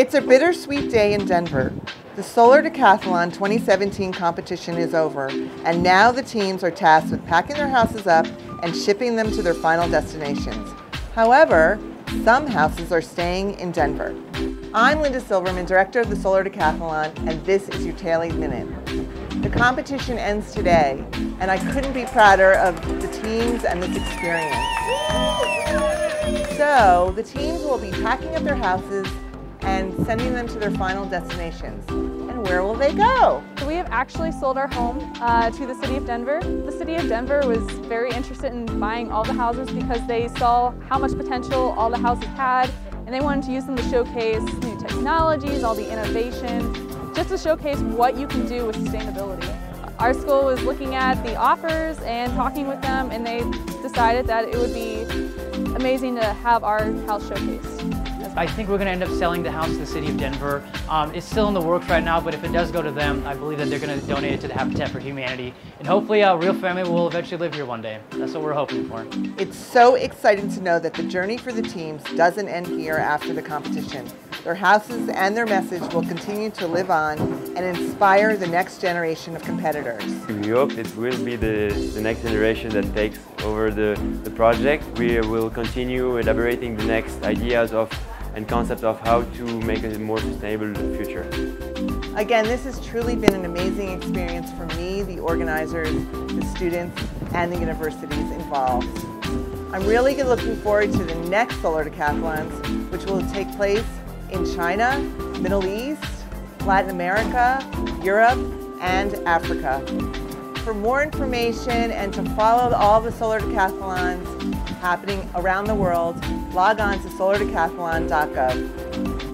It's a bittersweet day in Denver. The Solar Decathlon 2017 competition is over, and now the teams are tasked with packing their houses up and shipping them to their final destinations. However, some houses are staying in Denver. I'm Linda Silverman, Director of the Solar Decathlon, and this is your Tailing Minute. The competition ends today, and I couldn't be prouder of the teams and this experience. So, the teams will be packing up their houses and sending them to their final destinations. And where will they go? We have actually sold our home uh, to the City of Denver. The City of Denver was very interested in buying all the houses because they saw how much potential all the houses had and they wanted to use them to showcase new technologies, all the innovation, just to showcase what you can do with sustainability. Our school was looking at the offers and talking with them and they decided that it would be amazing to have our house showcased. I think we're going to end up selling the house to the city of Denver. Um, it's still in the works right now, but if it does go to them, I believe that they're going to donate it to the Habitat for Humanity. And hopefully a real family will eventually live here one day. That's what we're hoping for. It's so exciting to know that the journey for the teams doesn't end here after the competition. Their houses and their message will continue to live on and inspire the next generation of competitors. We hope it will be the, the next generation that takes over the, the project. We will continue elaborating the next ideas of and concept of how to make a more sustainable future. Again, this has truly been an amazing experience for me, the organizers, the students, and the universities involved. I'm really looking forward to the next Solar Decathlons, which will take place in China, Middle East, Latin America, Europe, and Africa. For more information and to follow all the Solar Decathlons happening around the world, log on to solardecathlon.gov.